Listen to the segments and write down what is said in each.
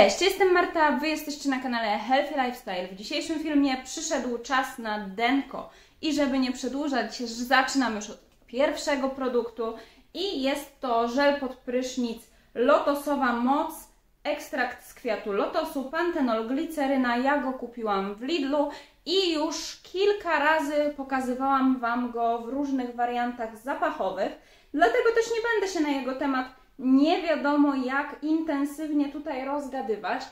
Cześć, jestem Marta, Wy jesteście na kanale Healthy Lifestyle. W dzisiejszym filmie przyszedł czas na denko i żeby nie przedłużać, zaczynam już od pierwszego produktu i jest to żel pod prysznic Lotosowa Moc, ekstrakt z kwiatu lotosu, pantenol, gliceryna. Ja go kupiłam w Lidlu i już kilka razy pokazywałam Wam go w różnych wariantach zapachowych, dlatego też nie będę się na jego temat nie wiadomo jak intensywnie tutaj rozgadywać.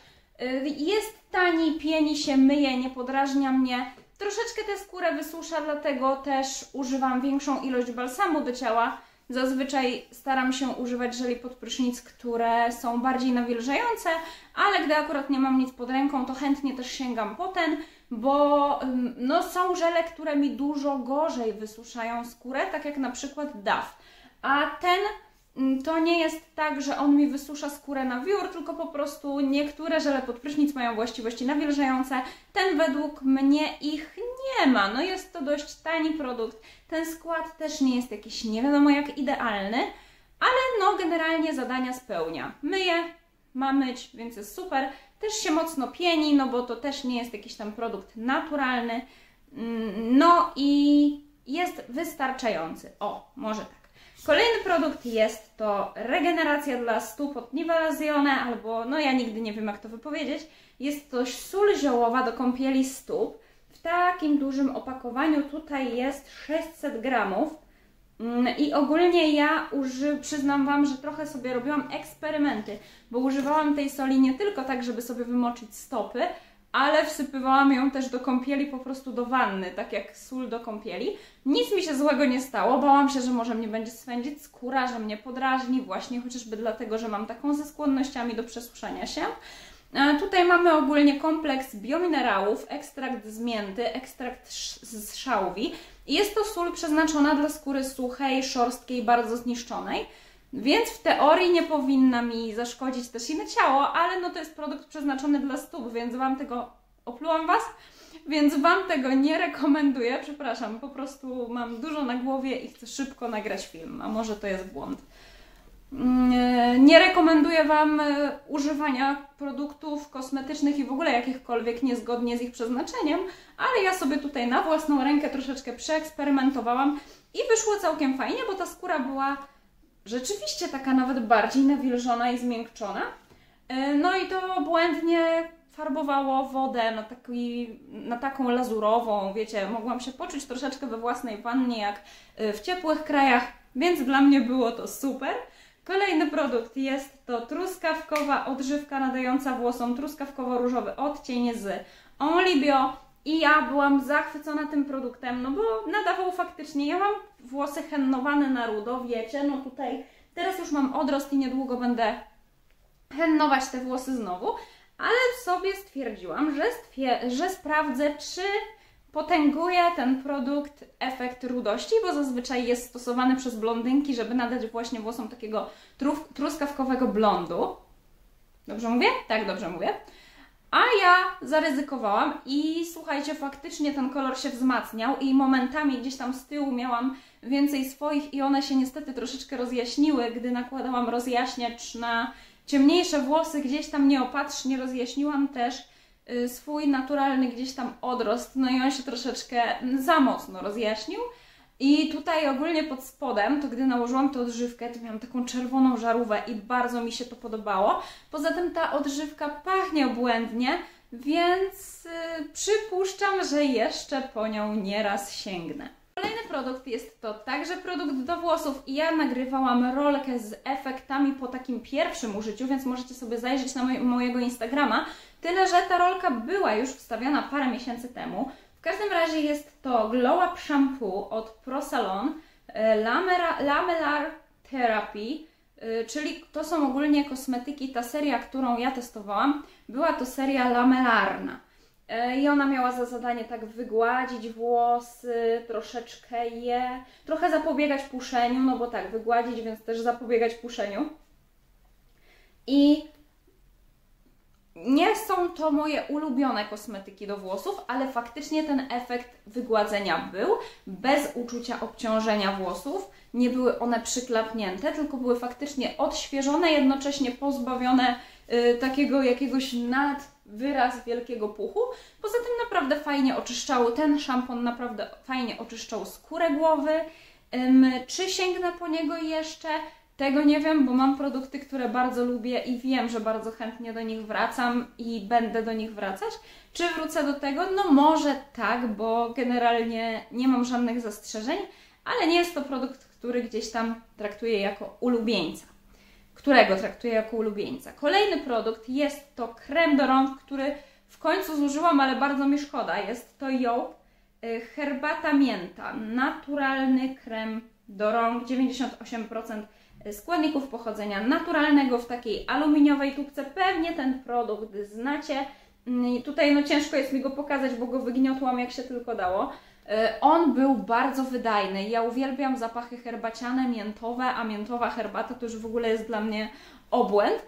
Y, jest tani, pieni się, myje, nie podrażnia mnie. Troszeczkę tę skórę wysusza, dlatego też używam większą ilość balsamu do ciała. Zazwyczaj staram się używać żeli pod prysznic, które są bardziej nawilżające, ale gdy akurat nie mam nic pod ręką, to chętnie też sięgam po ten, bo no, są żele, które mi dużo gorzej wysuszają skórę, tak jak na przykład DAF. A ten to nie jest tak, że on mi wysusza skórę na wiór, tylko po prostu niektóre żele pod prysznic mają właściwości nawilżające. Ten według mnie ich nie ma. No jest to dość tani produkt. Ten skład też nie jest jakiś nie wiadomo jak idealny, ale no generalnie zadania spełnia. Myję, ma myć, więc jest super. Też się mocno pieni, no bo to też nie jest jakiś tam produkt naturalny. Mm, no i jest wystarczający. O, może tak. Kolejny produkt jest to regeneracja dla stóp od Nivelazione, albo no ja nigdy nie wiem jak to wypowiedzieć. Jest to sól ziołowa do kąpieli stóp. W takim dużym opakowaniu tutaj jest 600 gramów. Mm, I ogólnie ja uży, przyznam Wam, że trochę sobie robiłam eksperymenty, bo używałam tej soli nie tylko tak, żeby sobie wymoczyć stopy, ale wsypywałam ją też do kąpieli, po prostu do wanny, tak jak sól do kąpieli. Nic mi się złego nie stało, bałam się, że może mnie będzie swędzić skóra, że mnie podrażni, właśnie chociażby dlatego, że mam taką ze skłonnościami do przesuszenia się. Tutaj mamy ogólnie kompleks biominerałów, ekstrakt z mięty, ekstrakt z szałwi. Jest to sól przeznaczona dla skóry suchej, szorstkiej, bardzo zniszczonej. Więc w teorii nie powinna mi zaszkodzić też inne ciało, ale no to jest produkt przeznaczony dla stóp, więc Wam tego, oplułam Was, więc Wam tego nie rekomenduję, przepraszam, po prostu mam dużo na głowie i chcę szybko nagrać film, a może to jest błąd. Mm, nie rekomenduję Wam e, używania produktów kosmetycznych i w ogóle jakichkolwiek niezgodnie z ich przeznaczeniem, ale ja sobie tutaj na własną rękę troszeczkę przeeksperymentowałam i wyszło całkiem fajnie, bo ta skóra była rzeczywiście taka nawet bardziej nawilżona i zmiękczona. E, no i to błędnie farbowało wodę na, taki, na taką lazurową, wiecie, mogłam się poczuć troszeczkę we własnej wannie jak e, w ciepłych krajach, więc dla mnie było to super. Kolejny produkt jest to truskawkowa odżywka nadająca włosom truskawkowo-różowy odcień z Onlibio i ja byłam zachwycona tym produktem, no bo nadawał faktycznie, ja mam włosy hennowane na rudo, wiecie, no tutaj teraz już mam odrost i niedługo będę hennować te włosy znowu, ale sobie stwierdziłam, że, że sprawdzę, czy potęguje ten produkt efekt rudości, bo zazwyczaj jest stosowany przez blondynki, żeby nadać właśnie włosom takiego truskawkowego blondu. Dobrze mówię? Tak, dobrze mówię. A ja zaryzykowałam i słuchajcie, faktycznie ten kolor się wzmacniał i momentami gdzieś tam z tyłu miałam więcej swoich i one się niestety troszeczkę rozjaśniły, gdy nakładałam rozjaśniacz na ciemniejsze włosy, gdzieś tam nieopatrznie rozjaśniłam też y, swój naturalny gdzieś tam odrost, no i on się troszeczkę za mocno rozjaśnił. I tutaj ogólnie pod spodem, to gdy nałożyłam tę odżywkę, to miałam taką czerwoną żarówkę i bardzo mi się to podobało. Poza tym ta odżywka pachnie obłędnie, więc yy, przypuszczam, że jeszcze po nią nieraz sięgnę. Kolejny produkt jest to także produkt do włosów i ja nagrywałam rolkę z efektami po takim pierwszym użyciu, więc możecie sobie zajrzeć na moj mojego Instagrama. Tyle, że ta rolka była już wstawiona parę miesięcy temu. Każdym razie jest to Glow Up Shampoo od Pro Salon e, Lamellar Therapy, e, czyli to są ogólnie kosmetyki, ta seria, którą ja testowałam, była to seria lamelarna. E, I ona miała za zadanie tak wygładzić włosy, troszeczkę je, trochę zapobiegać puszeniu, no bo tak, wygładzić, więc też zapobiegać puszeniu. I nie są to moje ulubione kosmetyki do włosów, ale faktycznie ten efekt wygładzenia był, bez uczucia obciążenia włosów. Nie były one przyklapnięte, tylko były faktycznie odświeżone, jednocześnie pozbawione yy, takiego jakiegoś nad wyraz wielkiego puchu. Poza tym naprawdę fajnie oczyszczał, ten szampon naprawdę fajnie oczyszczał skórę głowy. Ym, czy sięgnę po niego jeszcze? Tego nie wiem, bo mam produkty, które bardzo lubię i wiem, że bardzo chętnie do nich wracam i będę do nich wracać. Czy wrócę do tego? No może tak, bo generalnie nie mam żadnych zastrzeżeń, ale nie jest to produkt, który gdzieś tam traktuję jako ulubieńca. Którego traktuję jako ulubieńca. Kolejny produkt jest to krem do rąk, który w końcu zużyłam, ale bardzo mi szkoda. Jest to Job y, Herbata Mięta. Naturalny krem do rąk, 98% składników pochodzenia naturalnego w takiej aluminiowej tubce. Pewnie ten produkt znacie. Mm, tutaj no ciężko jest mi go pokazać, bo go wygniotłam jak się tylko dało. E, on był bardzo wydajny. Ja uwielbiam zapachy herbaciane, miętowe, a miętowa herbata to już w ogóle jest dla mnie obłęd.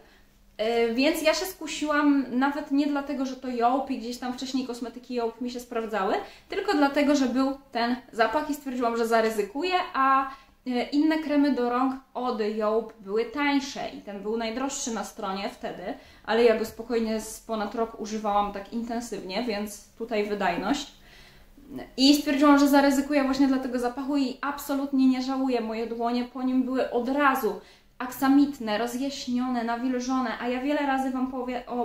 E, więc ja się skusiłam nawet nie dlatego, że to Jołp i gdzieś tam wcześniej kosmetyki Jołp mi się sprawdzały, tylko dlatego, że był ten zapach i stwierdziłam, że zaryzykuję, a E, inne kremy do rąk od Jołb były tańsze i ten był najdroższy na stronie wtedy, ale ja go spokojnie z ponad rok używałam tak intensywnie, więc tutaj wydajność. I stwierdziłam, że zaryzykuję właśnie dla tego zapachu i absolutnie nie żałuję. Moje dłonie po nim były od razu aksamitne, rozjaśnione, nawilżone, a ja wiele razy Wam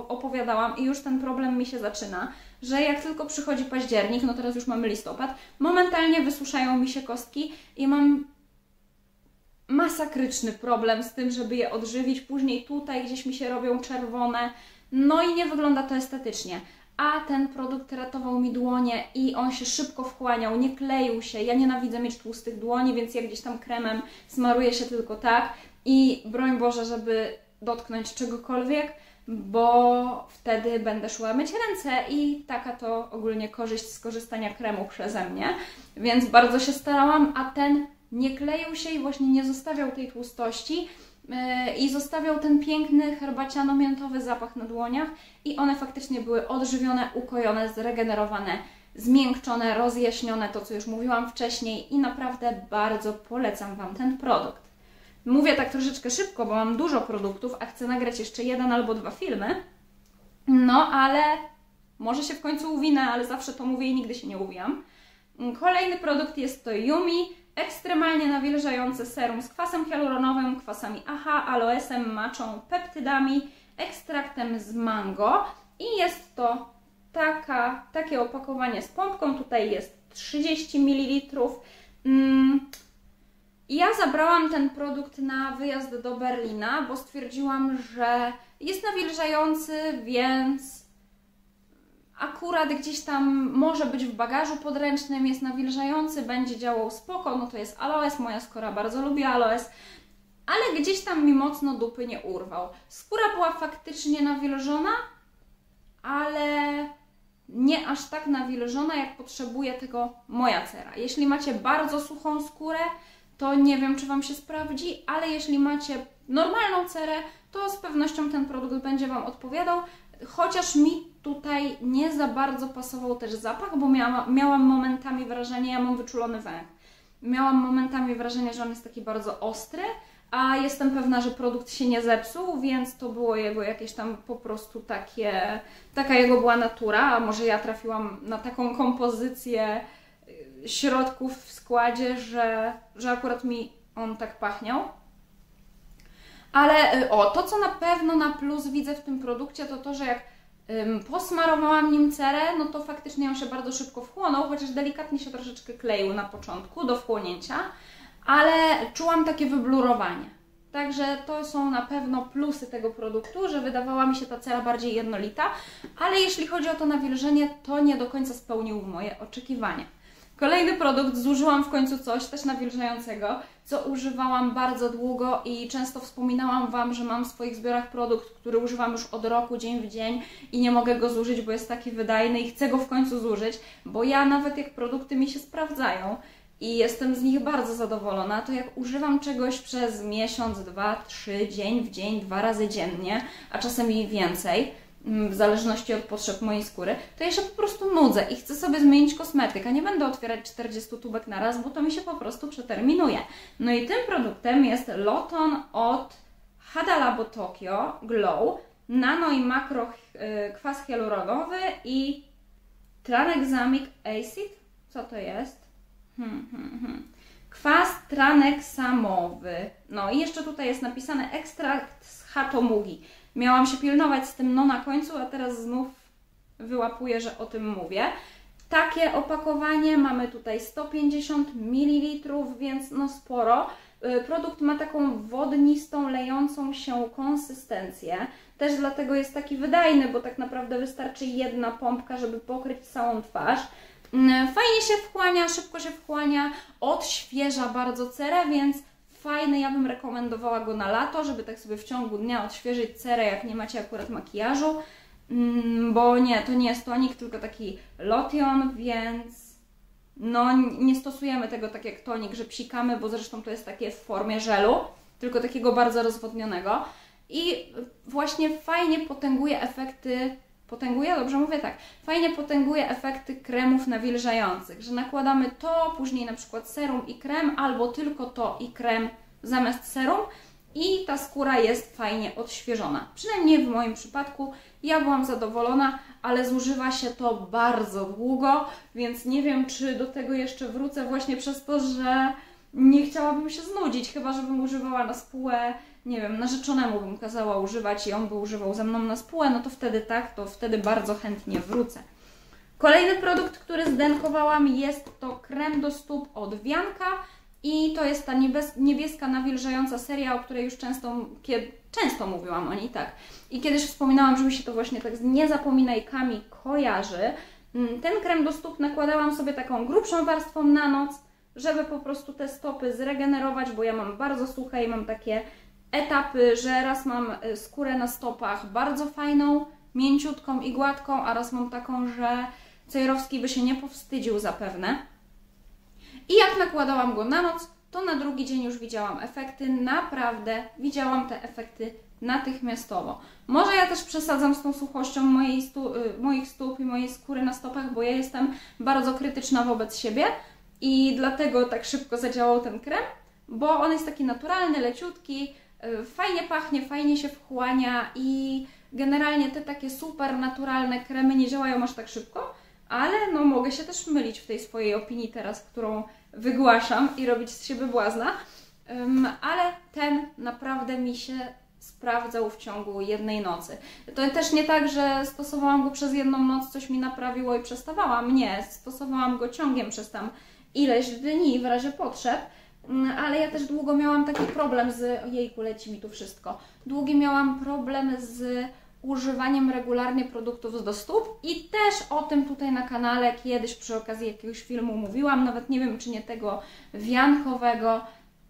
opowiadałam i już ten problem mi się zaczyna, że jak tylko przychodzi październik, no teraz już mamy listopad, momentalnie wysuszają mi się kostki i mam masakryczny problem z tym, żeby je odżywić. Później tutaj gdzieś mi się robią czerwone, no i nie wygląda to estetycznie. A ten produkt ratował mi dłonie i on się szybko wchłaniał, nie kleił się. Ja nienawidzę mieć tłustych dłoni, więc ja gdzieś tam kremem smaruję się tylko tak. I broń Boże, żeby dotknąć czegokolwiek, bo wtedy będę szła myć ręce i taka to ogólnie korzyść z korzystania kremu przeze mnie. Więc bardzo się starałam, a ten nie kleił się i właśnie nie zostawiał tej tłustości yy, i zostawiał ten piękny herbaciano-miętowy zapach na dłoniach i one faktycznie były odżywione, ukojone, zregenerowane, zmiękczone, rozjaśnione, to co już mówiłam wcześniej i naprawdę bardzo polecam Wam ten produkt. Mówię tak troszeczkę szybko, bo mam dużo produktów, a chcę nagrać jeszcze jeden albo dwa filmy, no ale może się w końcu uwinę, ale zawsze to mówię i nigdy się nie uwijam. Kolejny produkt jest to Yumi ekstremalnie nawilżające serum z kwasem hialuronowym, kwasami AHA, aloesem, maczą, peptydami, ekstraktem z mango i jest to taka, takie opakowanie z pompką, tutaj jest 30 ml. Mm. Ja zabrałam ten produkt na wyjazd do Berlina, bo stwierdziłam, że jest nawilżający, więc akurat gdzieś tam może być w bagażu podręcznym, jest nawilżający, będzie działał spoko, no to jest aloes, moja skóra bardzo lubi aloes, ale gdzieś tam mi mocno dupy nie urwał. Skóra była faktycznie nawilżona, ale nie aż tak nawilżona, jak potrzebuje tego moja cera. Jeśli macie bardzo suchą skórę, to nie wiem, czy Wam się sprawdzi, ale jeśli macie normalną cerę, to z pewnością ten produkt będzie Wam odpowiadał, chociaż mi tutaj nie za bardzo pasował też zapach, bo miała, miałam momentami wrażenie, ja mam wyczulony węch, miałam momentami wrażenie, że on jest taki bardzo ostry, a jestem pewna, że produkt się nie zepsuł, więc to było jego jakieś tam po prostu takie, taka jego była natura, a może ja trafiłam na taką kompozycję y, środków w składzie, że, że akurat mi on tak pachniał. Ale y, o, to co na pewno na plus widzę w tym produkcie, to to, że jak posmarowałam nim cerę, no to faktycznie on się bardzo szybko wchłonął, chociaż delikatnie się troszeczkę kleił na początku do wchłonięcia, ale czułam takie wyblurowanie. Także to są na pewno plusy tego produktu, że wydawała mi się ta cera bardziej jednolita, ale jeśli chodzi o to nawilżenie, to nie do końca spełnił moje oczekiwania. Kolejny produkt, zużyłam w końcu coś też nawilżającego, co używałam bardzo długo i często wspominałam Wam, że mam w swoich zbiorach produkt, który używam już od roku, dzień w dzień i nie mogę go zużyć, bo jest taki wydajny i chcę go w końcu zużyć, bo ja nawet jak produkty mi się sprawdzają i jestem z nich bardzo zadowolona, to jak używam czegoś przez miesiąc, dwa, trzy, dzień w dzień, dwa razy dziennie, a czasem i więcej, w zależności od potrzeb mojej skóry, to ja się po prostu nudzę i chcę sobie zmienić kosmetyk, a nie będę otwierać 40 tubek na raz, bo to mi się po prostu przeterminuje. No i tym produktem jest Loton od Hada Labo Tokyo Glow. nano i makro y, kwas hialuronowy i tranexamic acid. Co to jest? Hmm, hmm, hmm. Kwas traneksamowy. No i jeszcze tutaj jest napisane ekstrakt z hatomugi. Miałam się pilnować z tym no na końcu, a teraz znów wyłapuję, że o tym mówię. Takie opakowanie mamy tutaj 150 ml, więc no sporo. Y, produkt ma taką wodnistą, lejącą się konsystencję. Też dlatego jest taki wydajny, bo tak naprawdę wystarczy jedna pompka, żeby pokryć całą twarz. Mm, fajnie się wchłania, szybko się wchłania, odświeża bardzo cerę, więc fajny, ja bym rekomendowała go na lato, żeby tak sobie w ciągu dnia odświeżyć cerę, jak nie macie akurat makijażu, mm, bo nie, to nie jest tonik, tylko taki lotion, więc no nie stosujemy tego tak jak tonik, że psikamy, bo zresztą to jest takie w formie żelu, tylko takiego bardzo rozwodnionego. I właśnie fajnie potęguje efekty potęguje, dobrze mówię tak, fajnie potęguje efekty kremów nawilżających, że nakładamy to, później na przykład serum i krem, albo tylko to i krem zamiast serum i ta skóra jest fajnie odświeżona. Przynajmniej w moim przypadku ja byłam zadowolona, ale zużywa się to bardzo długo, więc nie wiem, czy do tego jeszcze wrócę właśnie przez to, że nie chciałabym się znudzić, chyba żebym używała na spółę nie wiem, narzeczonemu bym kazała używać i on by używał ze mną na spółę, no to wtedy tak, to wtedy bardzo chętnie wrócę. Kolejny produkt, który zdenkowałam jest to krem do stóp od Wianka i to jest ta niebieska nawilżająca seria, o której już często, kiedy, często mówiłam o niej, tak. I kiedyś wspominałam, że mi się to właśnie tak z niezapominajkami kojarzy. Mm, ten krem do stóp nakładałam sobie taką grubszą warstwą na noc, żeby po prostu te stopy zregenerować, bo ja mam bardzo suche i mam takie etapy, że raz mam y, skórę na stopach bardzo fajną, mięciutką i gładką, a raz mam taką, że Cejrowski by się nie powstydził zapewne. I jak nakładałam go na noc, to na drugi dzień już widziałam efekty. Naprawdę widziałam te efekty natychmiastowo. Może ja też przesadzam z tą suchością mojej stu, y, moich stóp i mojej skóry na stopach, bo ja jestem bardzo krytyczna wobec siebie i dlatego tak szybko zadziałał ten krem, bo on jest taki naturalny, leciutki, Y, fajnie pachnie, fajnie się wchłania i generalnie te takie super naturalne kremy nie działają aż tak szybko, ale no mogę się też mylić w tej swojej opinii teraz, którą wygłaszam i robić z siebie błazna, um, ale ten naprawdę mi się sprawdzał w ciągu jednej nocy. To też nie tak, że stosowałam go przez jedną noc, coś mi naprawiło i przestawałam. Nie, stosowałam go ciągiem przez tam ileś dni w razie potrzeb Mm, ale ja też długo miałam taki problem z. Ojejku, leci mi tu wszystko. Długo miałam problem z używaniem regularnie produktów do stóp i też o tym tutaj na kanale kiedyś przy okazji jakiegoś filmu mówiłam, nawet nie wiem czy nie tego wiankowego,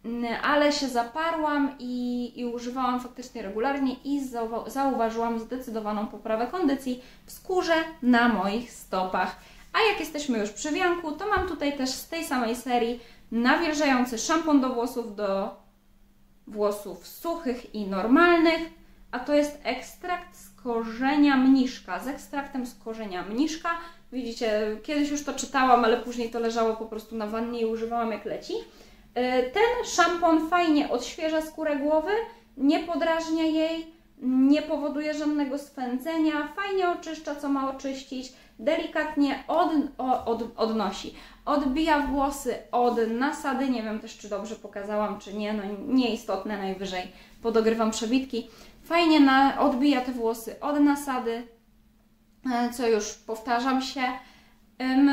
mm, ale się zaparłam i, i używałam faktycznie regularnie i zauważyłam zdecydowaną poprawę kondycji w skórze na moich stopach. A jak jesteśmy już przy wianku, to mam tutaj też z tej samej serii nawilżający szampon do włosów, do włosów suchych i normalnych, a to jest ekstrakt z korzenia mniszka, z ekstraktem z korzenia mniszka. Widzicie, kiedyś już to czytałam, ale później to leżało po prostu na wannie i używałam jak leci. E, ten szampon fajnie odświeża skórę głowy, nie podrażnia jej, nie powoduje żadnego swędzenia, fajnie oczyszcza, co ma oczyścić, delikatnie od, od, odnosi odbija włosy od nasady. Nie wiem też, czy dobrze pokazałam, czy nie. No nieistotne, najwyżej podogrywam przebitki. Fajnie na, odbija te włosy od nasady, e, co już powtarzam się.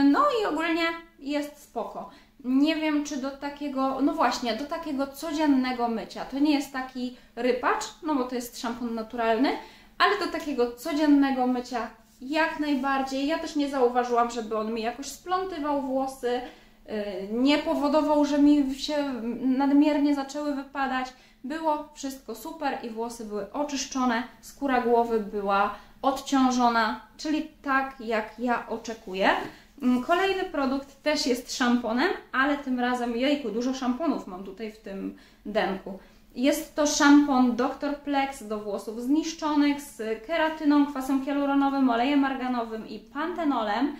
No i ogólnie jest spoko. Nie wiem, czy do takiego, no właśnie, do takiego codziennego mycia. To nie jest taki rypacz, no bo to jest szampon naturalny, ale do takiego codziennego mycia jak najbardziej. Ja też nie zauważyłam, żeby on mi jakoś splątywał włosy, y, nie powodował, że mi się nadmiernie zaczęły wypadać. Było wszystko super i włosy były oczyszczone, skóra głowy była odciążona, czyli tak jak ja oczekuję. Mm, kolejny produkt też jest szamponem, ale tym razem, jejku, dużo szamponów mam tutaj w tym denku. Jest to szampon Dr. Plex do włosów zniszczonych z keratyną, kwasem hialuronowym, olejem marganowym i pantenolem.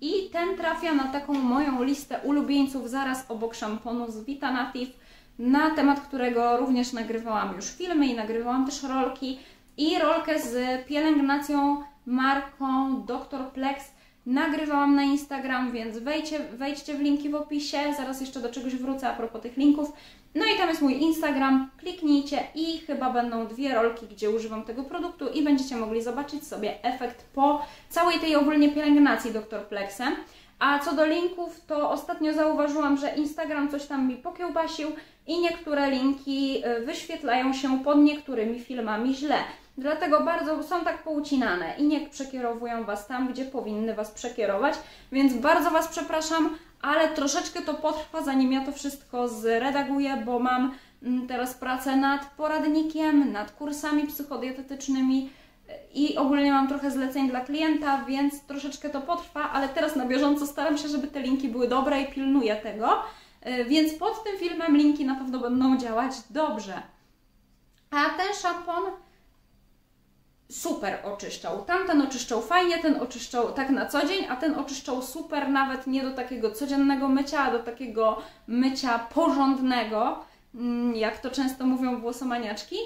I ten trafia na taką moją listę ulubieńców zaraz obok szamponu z Vitanative, na temat którego również nagrywałam już filmy i nagrywałam też rolki. i rolkę z pielęgnacją marką Dr. Plex nagrywałam na Instagram, więc wejdźcie, wejdźcie w linki w opisie, zaraz jeszcze do czegoś wrócę a propos tych linków. No i tam jest mój Instagram, kliknijcie i chyba będą dwie rolki, gdzie używam tego produktu i będziecie mogli zobaczyć sobie efekt po całej tej ogólnie pielęgnacji Dr. Plexem. A co do linków, to ostatnio zauważyłam, że Instagram coś tam mi pokiełbasił i niektóre linki y, wyświetlają się pod niektórymi filmami źle. Dlatego bardzo są tak poucinane i nie przekierowują Was tam, gdzie powinny Was przekierować, więc bardzo Was przepraszam, ale troszeczkę to potrwa, zanim ja to wszystko zredaguję, bo mam mm, teraz pracę nad poradnikiem, nad kursami psychodietetycznymi i ogólnie mam trochę zleceń dla klienta, więc troszeczkę to potrwa, ale teraz na bieżąco staram się, żeby te linki były dobre i pilnuję tego. E, więc pod tym filmem linki na pewno będą działać dobrze. A ten szampon super oczyszczał. Tamten oczyszczał fajnie, ten oczyszczał tak na co dzień, a ten oczyszczał super nawet nie do takiego codziennego mycia, a do takiego mycia porządnego, mm, jak to często mówią włosomaniaczki.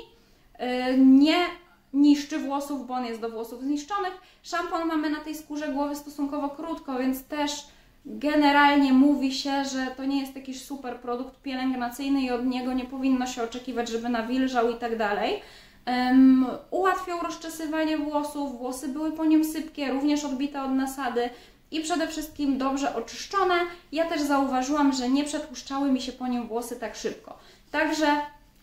E, nie niszczy włosów, bo on jest do włosów zniszczonych. Szampon mamy na tej skórze głowy stosunkowo krótko, więc też generalnie mówi się, że to nie jest jakiś super produkt pielęgnacyjny i od niego nie powinno się oczekiwać, żeby nawilżał i tak dalej. Um, ułatwiał rozczesywanie włosów, włosy były po nim sypkie, również odbite od nasady i przede wszystkim dobrze oczyszczone. Ja też zauważyłam, że nie przetłuszczały mi się po nim włosy tak szybko. Także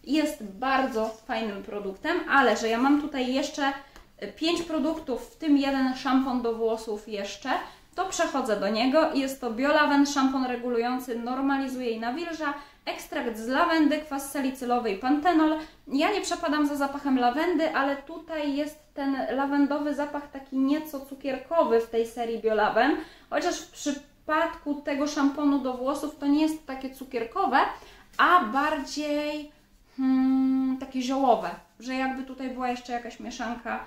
jest bardzo fajnym produktem, ale że ja mam tutaj jeszcze 5 produktów, w tym jeden szampon do włosów jeszcze, to przechodzę do niego. Jest to Biolaven, szampon regulujący, normalizuje i nawilża, ekstrakt z lawendy, kwas salicylowy i pantenol. Ja nie przepadam za zapachem lawendy, ale tutaj jest ten lawendowy zapach taki nieco cukierkowy w tej serii Biolaven, chociaż w przypadku tego szamponu do włosów to nie jest takie cukierkowe, a bardziej hmm, takie ziołowe, że jakby tutaj była jeszcze jakaś mieszanka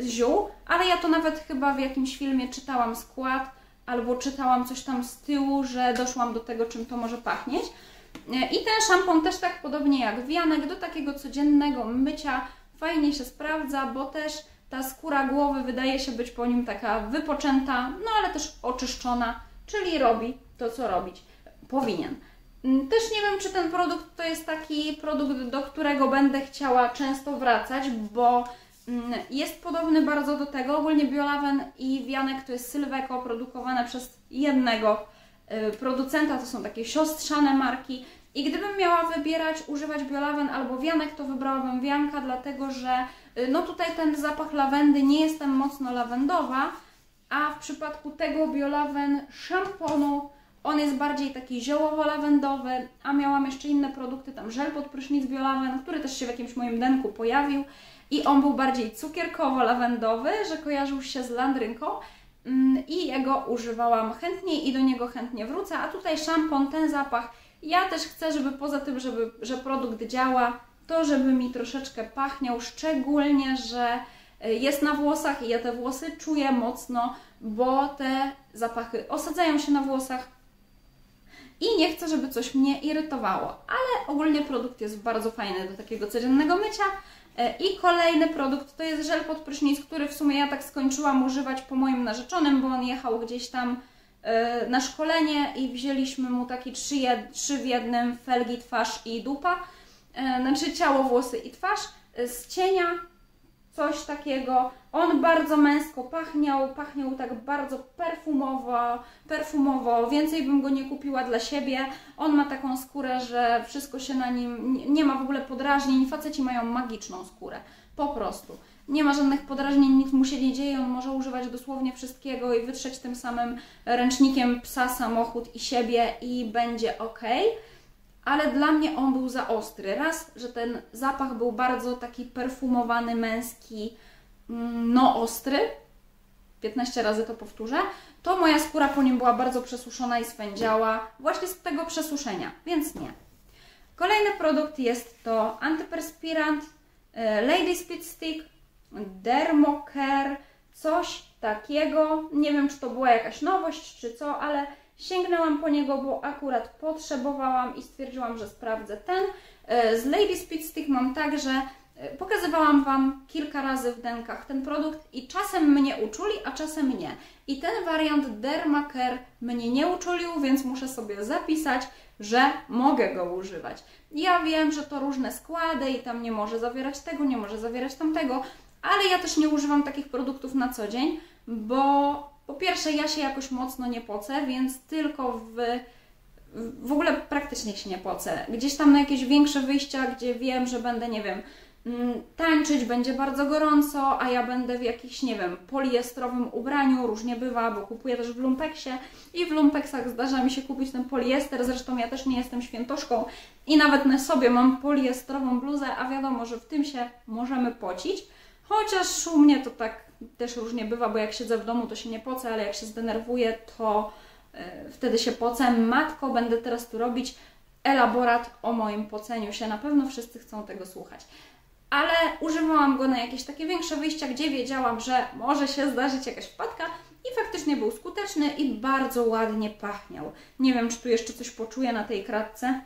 y, ziół, ale ja to nawet chyba w jakimś filmie czytałam skład albo czytałam coś tam z tyłu, że doszłam do tego, czym to może pachnieć. Y, I ten szampon też tak podobnie jak wianek, do takiego codziennego mycia fajnie się sprawdza, bo też ta skóra głowy wydaje się być po nim taka wypoczęta, no ale też oczyszczona, czyli robi to, co robić powinien. Mm, też nie wiem, czy ten produkt to jest taki produkt, do którego będę chciała często wracać, bo mm, jest podobny bardzo do tego. Ogólnie Biolaven i Wianek to jest Sylweko produkowane przez jednego y, producenta, to są takie siostrzane marki. I gdybym miała wybierać, używać Biolaven albo Wianek, to wybrałabym Wianka, dlatego że y, no tutaj ten zapach lawendy nie jestem mocno lawendowa, a w przypadku tego Biolaven szamponu on jest bardziej taki ziołowo-lawendowy, a miałam jeszcze inne produkty, tam żel pod prysznic biolawen, który też się w jakimś moim denku pojawił. I on był bardziej cukierkowo-lawendowy, że kojarzył się z landrynką mm, i jego używałam. Chętniej i do niego chętnie wrócę, a tutaj szampon, ten zapach, ja też chcę, żeby poza tym, żeby, że produkt działa, to żeby mi troszeczkę pachniał, szczególnie, że y, jest na włosach i ja te włosy czuję mocno, bo te zapachy osadzają się na włosach, i nie chcę, żeby coś mnie irytowało, ale ogólnie produkt jest bardzo fajny do takiego codziennego mycia. E, I kolejny produkt to jest żel pod prysznic, który w sumie ja tak skończyłam używać po moim narzeczonym, bo on jechał gdzieś tam e, na szkolenie i wzięliśmy mu taki trzy, trzy w jednym felgi, twarz i dupa, e, znaczy ciało, włosy i twarz z cienia coś takiego. On bardzo męsko pachniał, pachniał tak bardzo perfumowo, perfumowo. Więcej bym go nie kupiła dla siebie. On ma taką skórę, że wszystko się na nim, nie ma w ogóle podrażnień. Faceci mają magiczną skórę, po prostu. Nie ma żadnych podrażnień, nic mu się nie dzieje, on może używać dosłownie wszystkiego i wytrzeć tym samym ręcznikiem psa, samochód i siebie i będzie ok ale dla mnie on był za ostry. Raz, że ten zapach był bardzo taki perfumowany, męski, mm, no ostry. 15 razy to powtórzę. To moja skóra po nim była bardzo przesuszona i spędziała właśnie z tego przesuszenia, więc nie. Kolejny produkt jest to antyperspirant Lady Speed Stick Dermocare, coś takiego. Nie wiem, czy to była jakaś nowość, czy co, ale Sięgnęłam po niego, bo akurat potrzebowałam i stwierdziłam, że sprawdzę ten. E, z Lady Speed Stick mam tak, że Pokazywałam Wam kilka razy w denkach ten produkt i czasem mnie uczuli, a czasem nie. I ten wariant Dermacare mnie nie uczulił, więc muszę sobie zapisać, że mogę go używać. Ja wiem, że to różne składy i tam nie może zawierać tego, nie może zawierać tamtego, ale ja też nie używam takich produktów na co dzień, bo po pierwsze ja się jakoś mocno nie pocę, więc tylko w w ogóle praktycznie się nie pocę. Gdzieś tam na jakieś większe wyjścia, gdzie wiem, że będę, nie wiem, tańczyć, będzie bardzo gorąco, a ja będę w jakimś, nie wiem, poliestrowym ubraniu, różnie bywa, bo kupuję też w lumpeksie i w lumpeksach zdarza mi się kupić ten poliester, zresztą ja też nie jestem świętoszką i nawet na sobie mam poliestrową bluzę, a wiadomo, że w tym się możemy pocić, chociaż u mnie to tak też różnie bywa, bo jak siedzę w domu, to się nie pocę, ale jak się zdenerwuję, to yy, wtedy się pocę. Matko, będę teraz tu robić elaborat o moim poceniu się. Na pewno wszyscy chcą tego słuchać. Ale używałam go na jakieś takie większe wyjścia, gdzie wiedziałam, że może się zdarzyć jakaś wpadka i faktycznie był skuteczny i bardzo ładnie pachniał. Nie wiem, czy tu jeszcze coś poczuję na tej kratce.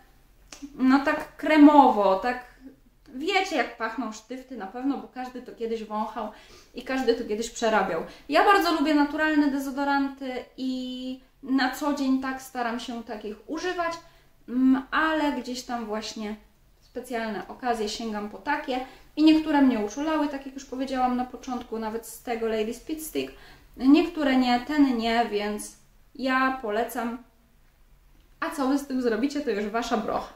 No tak kremowo, tak Wiecie, jak pachną sztyfty na pewno, bo każdy to kiedyś wąchał i każdy to kiedyś przerabiał. Ja bardzo lubię naturalne dezodoranty i na co dzień tak staram się takich używać, mm, ale gdzieś tam właśnie specjalne okazje sięgam po takie i niektóre mnie uczulały, tak jak już powiedziałam na początku, nawet z tego Lady Speed Stick. Niektóre nie, ten nie, więc ja polecam. A co Wy z tym zrobicie, to już Wasza brocha.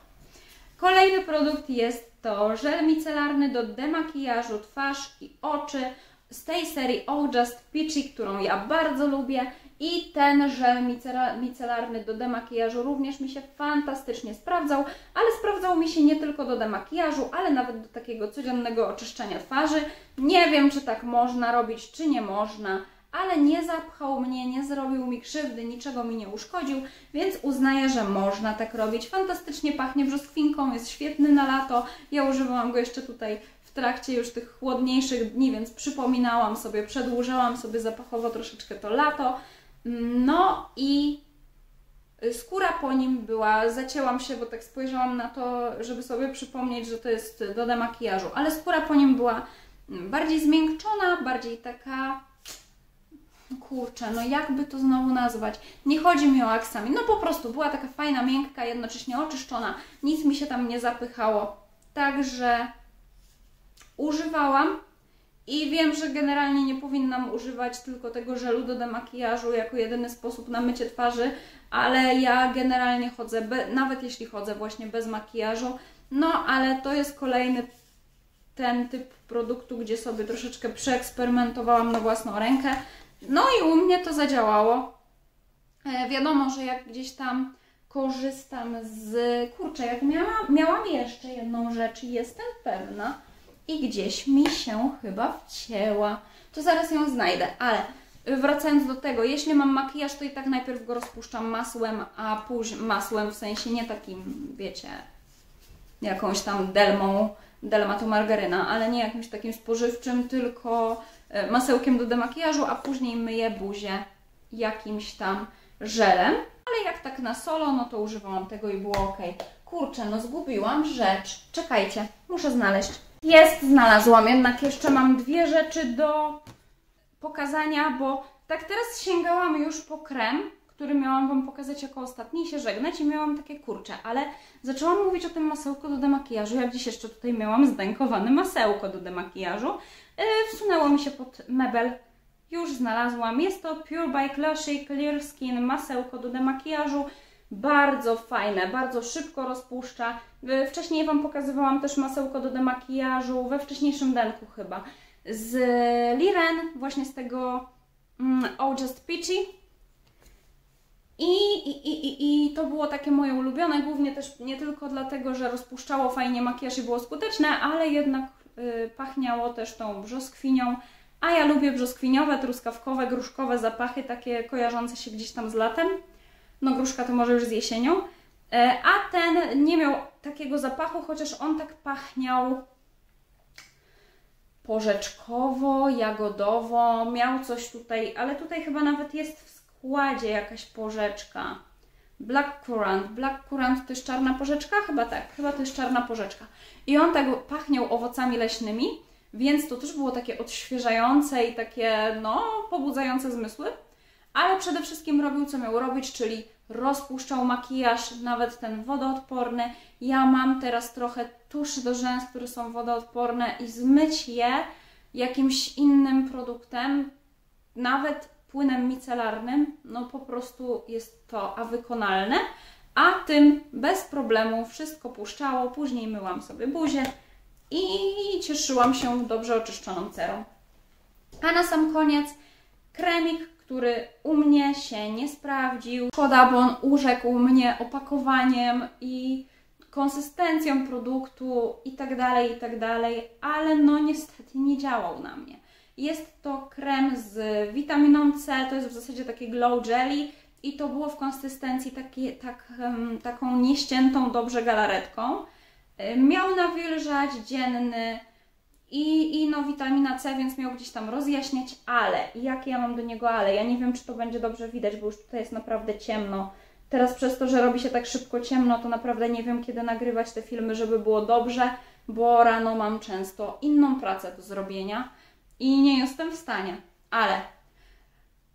Kolejny produkt jest to żel micelarny do demakijażu twarz i oczy z tej serii Oh Just Peachy, którą ja bardzo lubię i ten żel micelarny do demakijażu również mi się fantastycznie sprawdzał, ale sprawdzał mi się nie tylko do demakijażu, ale nawet do takiego codziennego oczyszczania twarzy. Nie wiem, czy tak można robić, czy nie można ale nie zapchał mnie, nie zrobił mi krzywdy, niczego mi nie uszkodził, więc uznaję, że można tak robić. Fantastycznie pachnie brzoskwinką, jest świetny na lato. Ja używałam go jeszcze tutaj trakcie już tych chłodniejszych dni, więc przypominałam sobie, przedłużałam sobie zapachowo troszeczkę to lato. No i skóra po nim była, zacięłam się, bo tak spojrzałam na to, żeby sobie przypomnieć, że to jest do demakijażu, ale skóra po nim była bardziej zmiękczona, bardziej taka kurczę, no jakby to znowu nazwać? Nie chodzi mi o aksamin, no po prostu była taka fajna, miękka, jednocześnie oczyszczona, nic mi się tam nie zapychało. Także używałam i wiem, że generalnie nie powinnam używać tylko tego żelu do demakijażu jako jedyny sposób na mycie twarzy, ale ja generalnie chodzę, be, nawet jeśli chodzę właśnie bez makijażu, no ale to jest kolejny ten typ produktu, gdzie sobie troszeczkę przeeksperymentowałam na własną rękę. No i u mnie to zadziałało. E, wiadomo, że jak gdzieś tam korzystam z... Kurczę, jak miała, miałam jeszcze jedną rzecz i jestem pewna i gdzieś mi się chyba wcięła. To zaraz ją znajdę, ale wracając do tego, jeśli mam makijaż, to i tak najpierw go rozpuszczam masłem, a później masłem w sensie nie takim, wiecie, jakąś tam delmą, delma to margaryna, ale nie jakimś takim spożywczym, tylko E, masełkiem do demakijażu, a później myję buzię jakimś tam żelem. Ale jak tak na solo, no to używałam tego i było ok. Kurczę, no zgubiłam rzecz. Czekajcie, muszę znaleźć. Jest, znalazłam. Jednak. Jeszcze mam dwie rzeczy do pokazania, bo tak teraz sięgałam już po krem, który miałam Wam pokazać jako ostatni i się żegnać i miałam takie kurcze, ale zaczęłam mówić o tym masełku do demakijażu, jak dziś jeszcze tutaj miałam zdękowane masełko do demakijażu, yy, wsunęło mi się pod mebel, już znalazłam, jest to Pure by Cloche Clear Skin masełko do demakijażu, bardzo fajne, bardzo szybko rozpuszcza. Wcześniej Wam pokazywałam też masełko do demakijażu, we wcześniejszym denku chyba, z Liren, właśnie z tego mm, Oh Just Peachy, i, i, i, I to było takie moje ulubione, głównie też nie tylko dlatego, że rozpuszczało fajnie makijaż i było skuteczne, ale jednak y, pachniało też tą brzoskwinią. A ja lubię brzoskwiniowe, truskawkowe, gruszkowe zapachy, takie kojarzące się gdzieś tam z latem. No gruszka to może już z jesienią. E, a ten nie miał takiego zapachu, chociaż on tak pachniał porzeczkowo, jagodowo, miał coś tutaj, ale tutaj chyba nawet jest w kładzie jakaś porzeczka. Black Currant. Black Currant to jest czarna porzeczka? Chyba tak, chyba to jest czarna porzeczka. I on tak pachniał owocami leśnymi, więc to też było takie odświeżające i takie, no, pobudzające zmysły. Ale przede wszystkim robił, co miał robić, czyli rozpuszczał makijaż, nawet ten wodoodporny. Ja mam teraz trochę tuszy do rzęs, które są wodoodporne i zmyć je jakimś innym produktem, nawet płynem micelarnym, no po prostu jest to a wykonalne, a tym bez problemu wszystko puszczało, później myłam sobie buzię i cieszyłam się dobrze oczyszczoną cerą. A na sam koniec kremik, który u mnie się nie sprawdził. Szkoda, bo on urzekł mnie opakowaniem i konsystencją produktu i tak dalej, i tak ale no niestety nie działał na mnie. Jest to krem z witaminą C, to jest w zasadzie takie glow jelly i to było w konsystencji taki, tak, taką nieściętą dobrze galaretką. Miał nawilżać dzienny i, i no witamina C, więc miał gdzieś tam rozjaśniać, ale jakie ja mam do niego ale? Ja nie wiem, czy to będzie dobrze widać, bo już tutaj jest naprawdę ciemno. Teraz przez to, że robi się tak szybko ciemno, to naprawdę nie wiem, kiedy nagrywać te filmy, żeby było dobrze, bo rano mam często inną pracę do zrobienia i nie jestem w stanie. Ale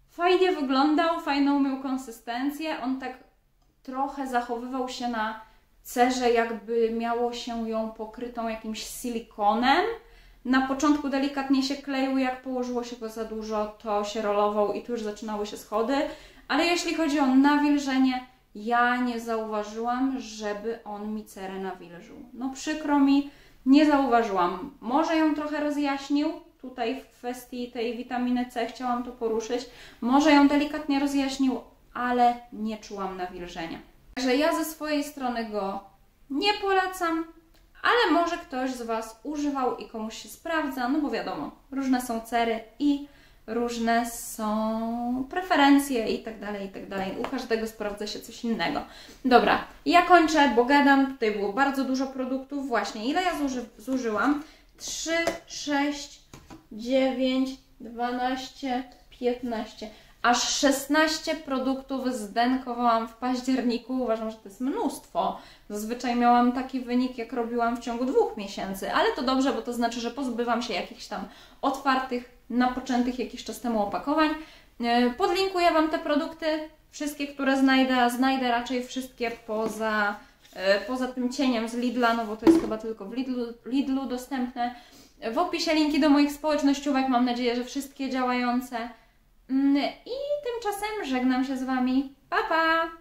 fajnie wyglądał, fajną miał konsystencję. On tak trochę zachowywał się na cerze, jakby miało się ją pokrytą jakimś silikonem. Na początku delikatnie się kleił, jak położyło się go za dużo, to się rolował i tu już zaczynały się schody. Ale jeśli chodzi o nawilżenie, ja nie zauważyłam, żeby on mi cerę nawilżył. No przykro mi, nie zauważyłam. Może ją trochę rozjaśnił, tutaj w kwestii tej witaminy C chciałam to poruszyć. Może ją delikatnie rozjaśnił, ale nie czułam nawilżenia. Także ja ze swojej strony go nie polecam, ale może ktoś z Was używał i komuś się sprawdza, no bo wiadomo, różne są cery i różne są preferencje i tak dalej, i tak dalej. U każdego sprawdza się coś innego. Dobra, ja kończę, bo gadam. Tutaj było bardzo dużo produktów. Właśnie, ile ja zuży zużyłam? 3, 6, 9, 12, 15. Aż 16 produktów zdenkowałam w październiku. Uważam, że to jest mnóstwo. Zazwyczaj miałam taki wynik, jak robiłam w ciągu dwóch miesięcy, ale to dobrze, bo to znaczy, że pozbywam się jakichś tam otwartych, napoczętych jakiś czas temu opakowań. E, podlinkuję Wam te produkty, wszystkie, które znajdę, a znajdę raczej wszystkie poza, e, poza tym cieniem z Lidla, no bo to jest chyba tylko w Lidlu, Lidlu dostępne. W opisie linki do moich społecznościówek, mam nadzieję, że wszystkie działające. Mm, I tymczasem żegnam się z Wami. Pa, pa!